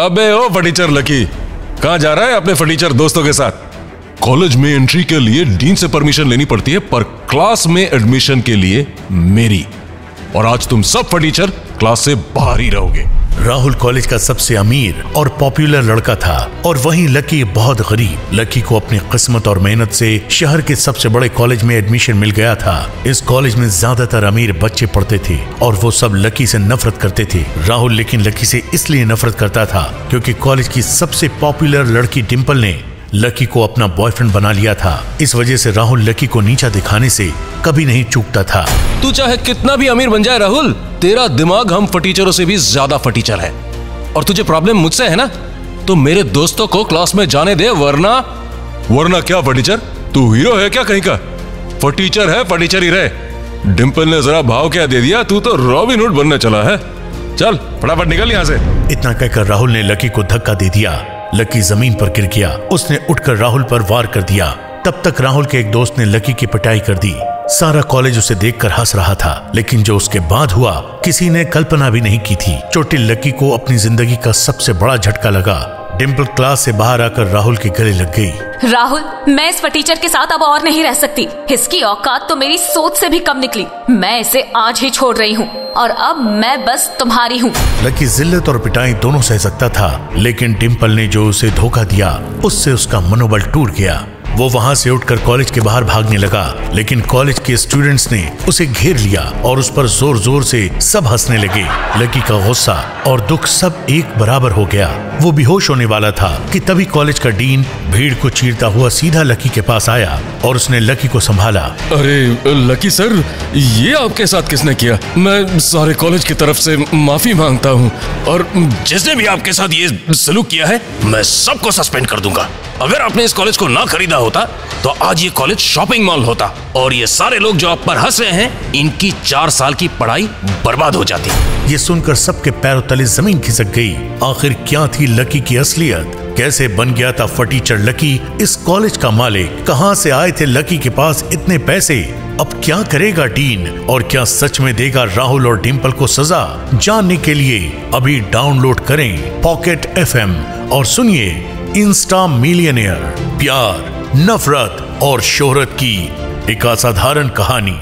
अबे ओ furniture lucky कहा जा रहा है अपने फर्नीचर दोस्तों के साथ? कॉलेज में एंट्री के लिए डीन से परमिशन लेनी पड़ती है पर क्लास में एडमिशन के लिए मेरी। और आज तुम सब फर्नीचर क्लास से बाहर ही रहोगे। राहुल कॉलेज का सबसे अमीर और पॉपुलर लड़का था और वहीं लकी बहुत गरीब। लकी को अपनी किस्मत और मेहनत से शहर के सबसे बड़े कॉलेज में एडमिशन मिल गया था। इस कॉलेज में ज़्यादातर अमीर बच्चे पढ़ते थे और वो सब लकी से नफरत करते थे। राहुल लेकिन लकी से इसलिए नफरत करता था क्योंकि कॉलेज की सबसे पॉपुलर लड़की डिम्पल ने लकी को अपना बॉयफ्रेंड बना लिया था। इस वजह से राहुल लकी को नीचा दिखाने से कभी नहीं चूकता था। तू चाहे कितना भी अमीर बन जाए राहुल तेरा दिमाग हम फटीचरों से भी ज़्यादा फटीचर है। और तुझे प्रॉब्लम मुझसे है ना? तो मेरे दोस्तों को क्लास में जाने दे, वरना वरना क्या फटीचर? तू हीरो है क्या कहीं का? फटीचर है, फटीचर ही रहे। डिम्पल ने जरा भाव क्या दे दिया? तू तो रॉबिन हुड बनने चला है। चल, फटाफट निकल यहाँ से। इतना कहकर राहुल ने लकी को धक्का दे दिया। लकी ज़मीन पर गिर गया। उसने उठकर राहुल पर वार कर दिया। तब तक राहुल के एक दोस्त ने लकी की पिटाई कर दी। सारा कॉलेज उसे देखकर हंस रहा था लेकिन जो उसके बाद हुआ किसी ने कल्पना भी नहीं की थी। चोटिल लकी को अपनी ज़िंदगी का सबसे बड़ा झटका लगा। डिम्पल क्लास से बाहर आकर राहुल के गले लग गई। राहुल मैं इस टीचर के साथ अब और नहीं रह सकती। इसकी औकात तो मेरी सोच से भी कम निकली। मैं इसे आज ही छोड़ रही हूँ और अब मैं बस तुम्हारी हूँ। लकी जिल्लत और पिटाई दोनों सह सकता था लेकिन डिम्पल ने जो उसे धोखा दिया उससे उसका मनोबल टूट गया। वो वहाँ से उठकर कॉलेज के बाहर भागने लगा, लेकिन कॉलेज के स्टूडेंट्स ने उसे घेर लिया और उस पर ज़ोर ज़ोर से सब हंसने लगे। लकी का गुस्सा और दुख सब एक बराबर हो गया। वो बेहोश होने वाला था कि तभी कॉलेज का डीन भीड़ को चीरता हुआ सीधा लकी के पास आया और उसने लकी को संभाला। अरे, लकी सर, ये आपके साथ किसने किया? मैं सारे कॉलेज की तरफ़ से माफ़ी माँगता हूँ। और जिसने भी आपके साथ ये सलूक किया है, मैं सबको सस्पेंड कर दूँगा। अगर आपने इस कॉलेज को ना खरीदा होता तो आज ये कॉलेज शॉपिंग मॉल होता। और ये सारे लोग जो आप पर हंस रहे हैं, इनकी चार साल की पढ़ाई बर्बाद हो जाती। ये सुनकर सबके पैरों तले ज़मीन खिसक गई। आखिर क्या थी लकी की असलियत? कैसे बन गया था फटीचर लकी? इस कॉलेज का मालिक कहाँ से आए थे लकी के पास इतने पैसे? अब क्या करेगा डीन? और क्या सच में देगा राहुल और डिम्पल को सजा? जानने के लिए अभी डाउनलोड करें पॉकेट एफएम और सुनिए इंस्टा मिलियनियर प्यार नफरत और शोहरत की एक असाधारण कहानी।